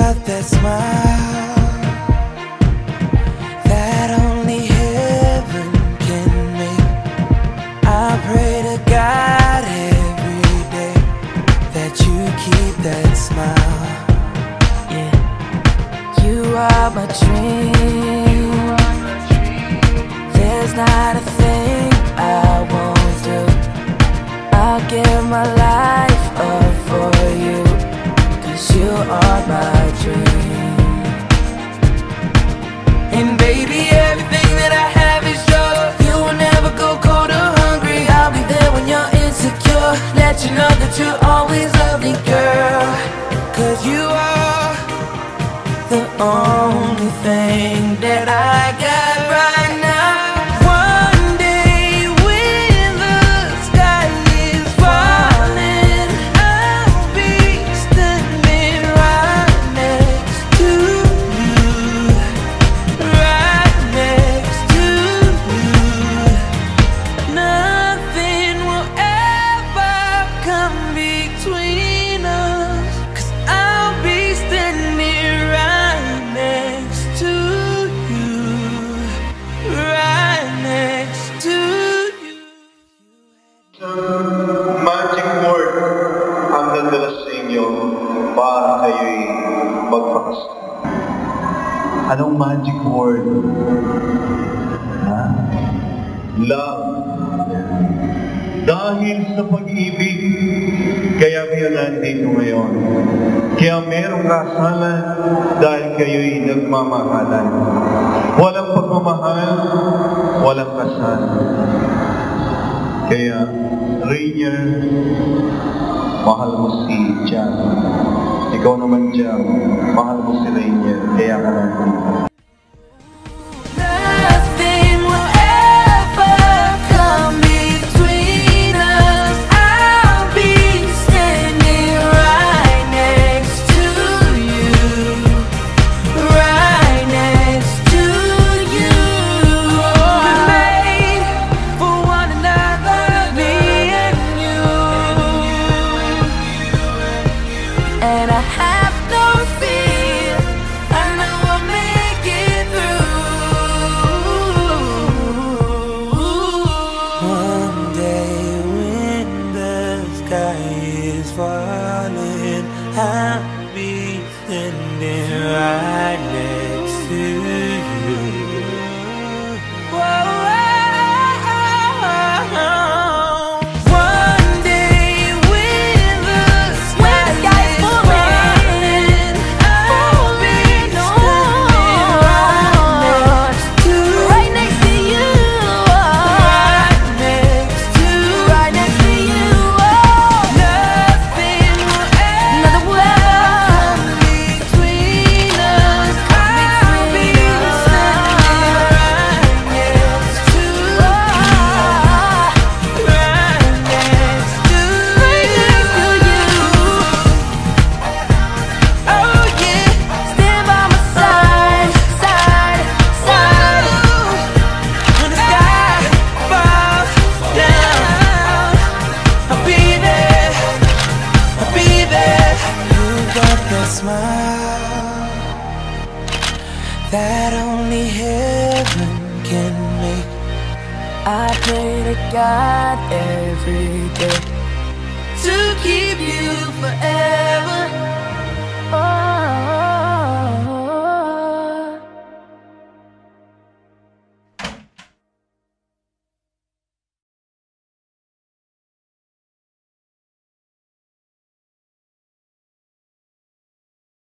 got that smile that only heaven can make. I pray to God every day that you keep that smile. Yeah, you are my dream. There's not a between I'll be standing right next to you. Right next to you. Magic word para. Anong magic word? Ha? Love. Dahil sa pag-ibig, kaya kayo nandito ngayon. Kaya merong kasalan dahil kayo'y nagmamahalan. Walang pagmamahal, walang kasal. Kaya, Rainier, mahal mo si Jan. Ikaw naman, Jan, mahal mo si Rainier. Kaya ka nandito. that smile that only heaven can make. I pray to God every day to keep you forever. Oh.